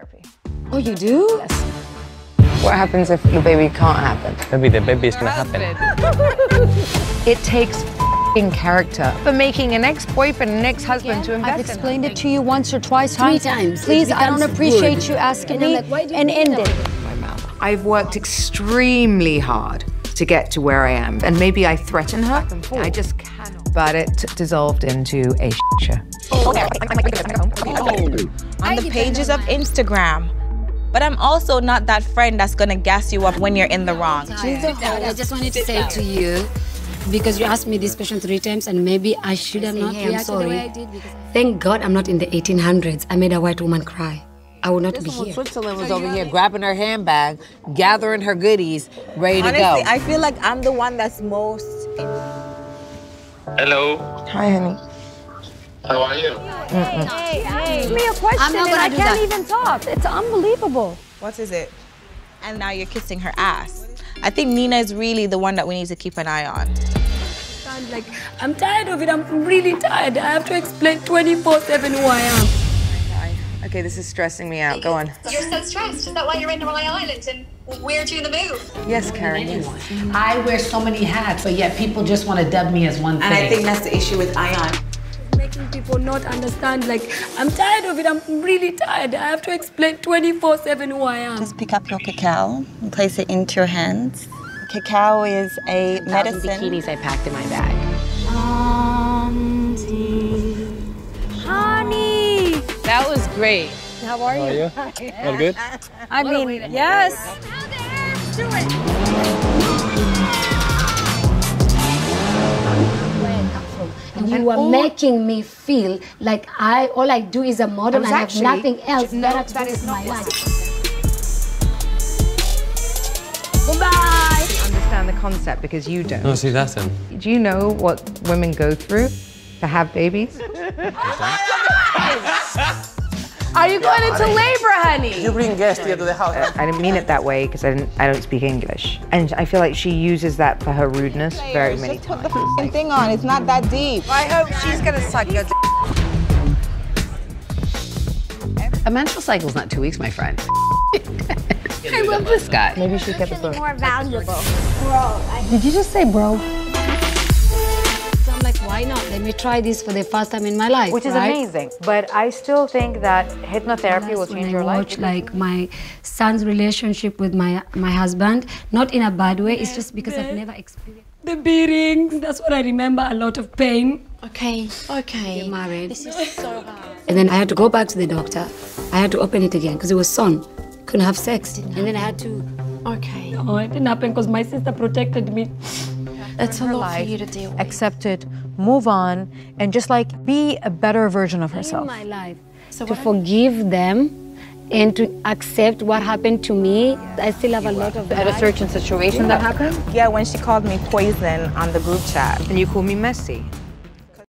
therapy. Oh, you do? Yes. What happens if the baby can't happen? Maybe the baby is gonna happen. It takes f***ing character for making an ex-boyfriend, an ex-husband to invest I've explained her. it to you once or twice. Three hon. times. Please, I don't appreciate good. you asking And me like, why do you and do end it. I've worked extremely hard to get to where I am, and maybe I threaten her. I just cannot. But it dissolved into a show. Oh. on the pages of Instagram. But I'm also not that friend that's gonna gas you up when you're in the wrong. I just wanted to say to you, because you asked me this question three times, and maybe I should have not hey, I'm reacted the way sorry. I did. Because thank God I'm not in the 1800s. I made a white woman cry. I would not be here. Switzerland was over here grabbing her handbag, gathering her goodies, ready to go. Honestly, go. I feel like I'm the one that's most. Hello. Hi, honey. How are you? Ask me a question I'm not and I can't that. even talk. It's unbelievable. What is it? And now you're kissing her ass. I think Nina is really the one that we need to keep an eye on. I'm like, I'm tired of it. I'm really tired. I have to explain 24/7 who I am. Okay, this is stressing me out. Go on. You're so stressed. Is that why you're in Norway Island? And where do you the move? Yes, Karen. Yes. I wear so many hats, but yet people just want to dub me as one thing. And I think that's the issue with Ayan. Making people not understand. Like, I'm tired of it. I'm really tired. I have to explain 24/7 who I am. Just pick up your cacao and place it into your hands. Cacao is a medicine. bikinis I packed in my bag. Great. how are How are you? you? All good? I mean, yes. Do And you are making me feel like I all I do is a model was and I have nothing else No, better to that do is with not my life. Goodbye. Understand the concept because you don't. No, see doesn't. Do you know what women go through to have babies? Are you going into labor, honey? You bring guests here to the house. I didn't mean it that way because I, didn't- I don't speak English. And I feel like she uses that for her rudeness very many Just put the thing on. It's not that deep. I hope she's gonna suck your d- A menstrual cycle is not two weeks, my friend. I love this guy. Maybe she kept it More valuable. Bro. Did you just say bro? So I'm like, why not? Let me try this for the first time in my life. Which is right? amazing. But I still think that hypnotherapy will When change I your life. watch like my son's relationship with my my husband, not in a bad way. It's just because I've never experienced the beatings. That's what I remember. A lot of pain. Okay, okay. Get married. This is so hard. And then I had to go back to the doctor. I had to open it again because it was son. Couldn't have sex. And then I had to. Okay. Oh, it didn't happen because my sister protected me. That's a her lot life, for you to deal with. accept it, move on, and just like be a better version of herself. In herself. my life. So to what- forgive them and to accept what happened to me. I still have a lot of At a certain situation that happened, Yeah, when she called me poison on the group chat. and you call me messy.